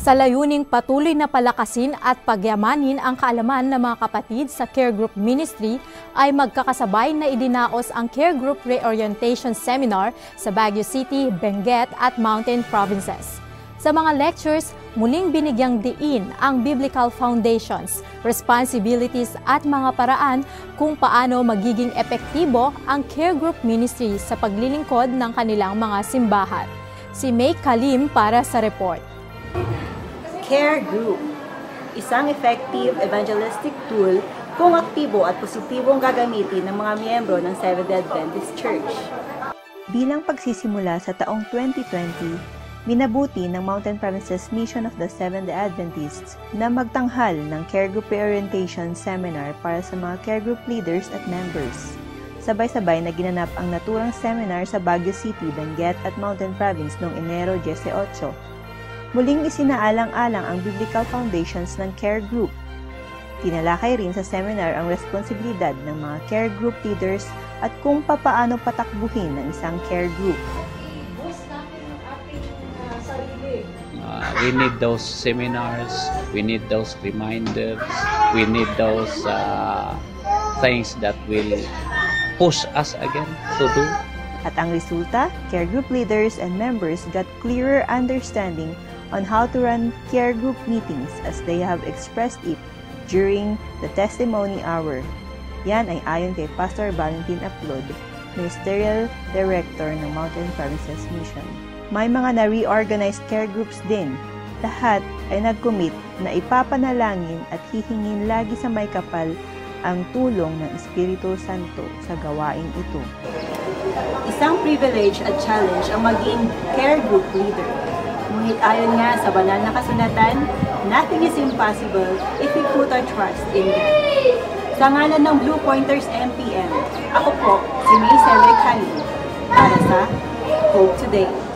Sa layuning patuloy na palakasin at pagyamanin ang kaalaman ng mga kapatid sa Care Group Ministry ay magkakasabay na idinaos ang Care Group Reorientation Seminar sa Baguio City, Benguet at Mountain Provinces. Sa mga lectures, muling binigyang diin ang biblical foundations, responsibilities at mga paraan kung paano magiging epektibo ang Care Group Ministry sa paglilingkod ng kanilang mga simbahan. Si May Kalim para sa report. Care Group, isang effective evangelistic tool kung aktibo at positibong gagamitin ng mga miyembro ng Seventh-day Adventist Church. Bilang pagsisimula sa taong 2020, minabuti ng Mountain Provinces Mission of the Seventh-day Adventists na magtanghal ng Care Group Reorientation Seminar para sa mga Care Group leaders at members. Sabay-sabay na ginanap ang naturang seminar sa Baguio City, Benguet at Mountain Province noong Enero 18 muling isinaalang-alang ang biblical foundations ng care group. Tinalakay rin sa seminar ang responsibilidad ng mga care group leaders at kung papaano patakbuhin ng isang care group. Uh, we need those seminars, we need those reminders, we need those uh, things that will push us again to do. At ang resulta, care group leaders and members got clearer understanding on how to run care group meetings as they have expressed it during the testimony hour. Yan ay ayon kay Pastor Valentin Aplod, Ministerial Director ng Mountain Provinces Mission. May mga na-reorganized care groups din. Lahat ay nag-commit na ipapanalangin at hihingin lagi sa may kapal ang tulong ng Espiritu Santo sa gawain ito. Isang privilege at challenge ang maging care group leader Ngunit ayon nga sa banal na kasulatan, nothing is impossible if we put our trust in God. Sa ngalan ng Blue Pointers MPM, ako po si May Seller Kali para sa Hope Today.